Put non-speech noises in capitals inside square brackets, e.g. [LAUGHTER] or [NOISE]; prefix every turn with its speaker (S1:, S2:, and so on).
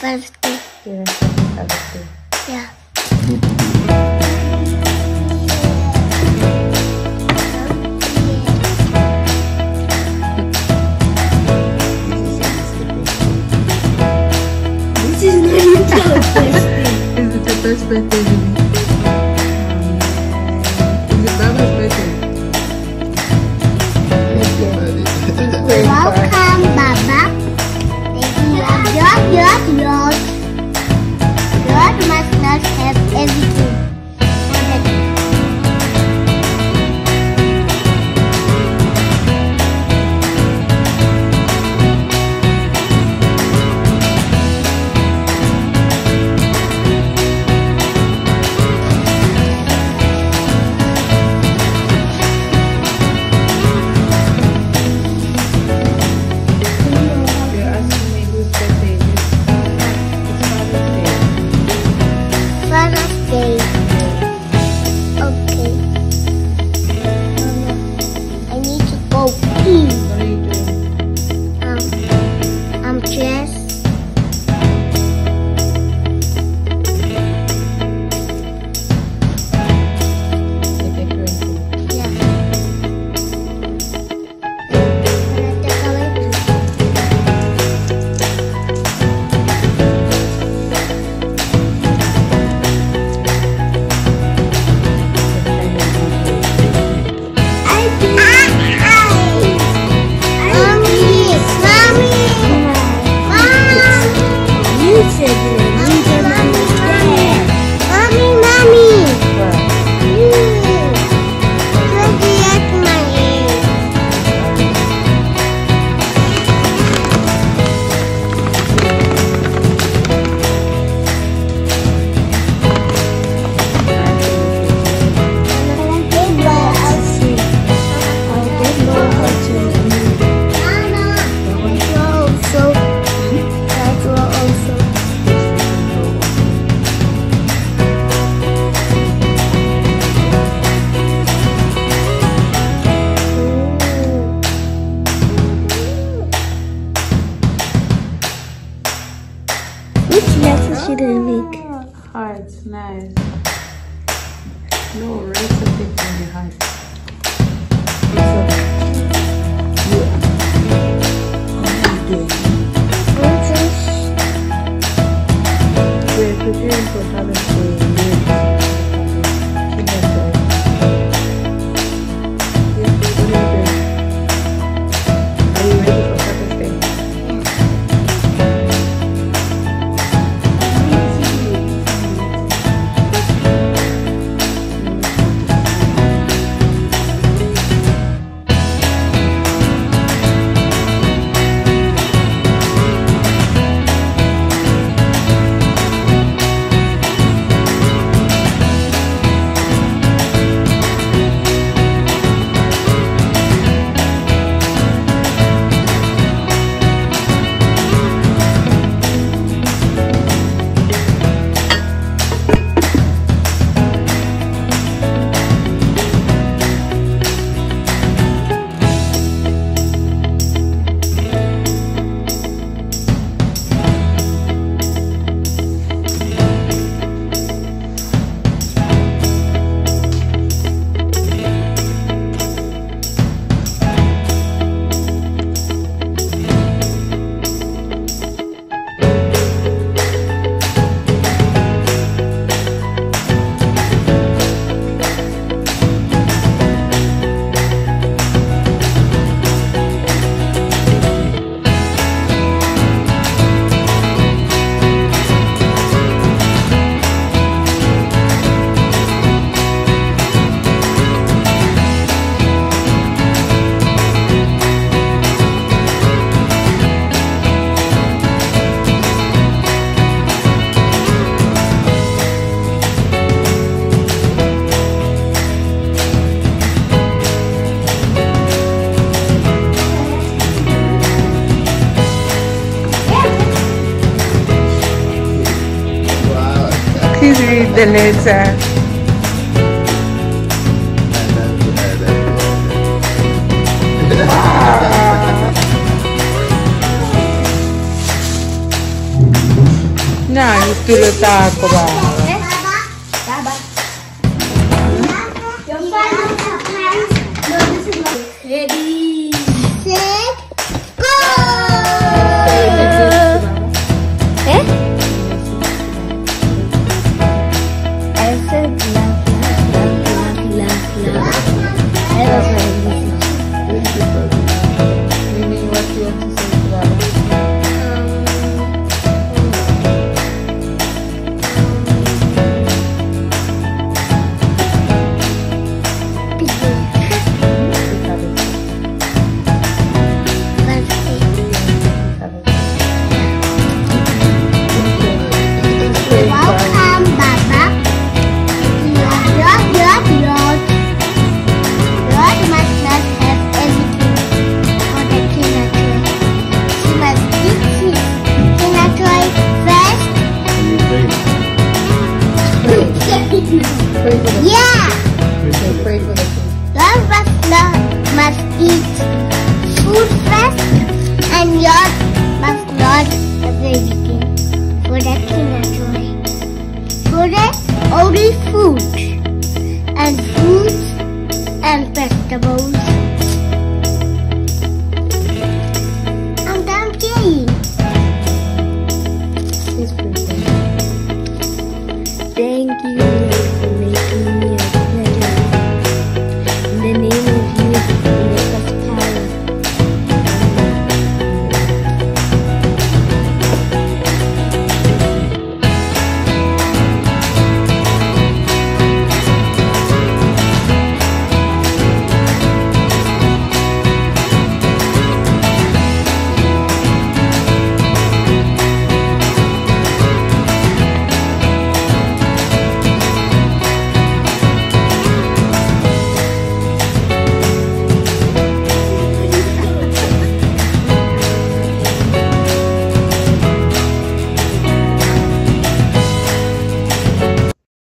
S1: birthday.
S2: Yeah, happy birthday.
S1: Yeah. This is not your [LAUGHS] birthday.
S2: Is it your first birthday,
S1: Which letter should I make?
S2: Heart, nice. No, write something from the heart. We're preparing for Please read the letter. Nah, itu letak aku bah.
S1: Ready, part of the
S2: eating.
S1: Products
S2: in natural. Products only food
S1: and fruits and vegetables. And I'm playing. Thank you for making me a pleasure. In the name of Jesus.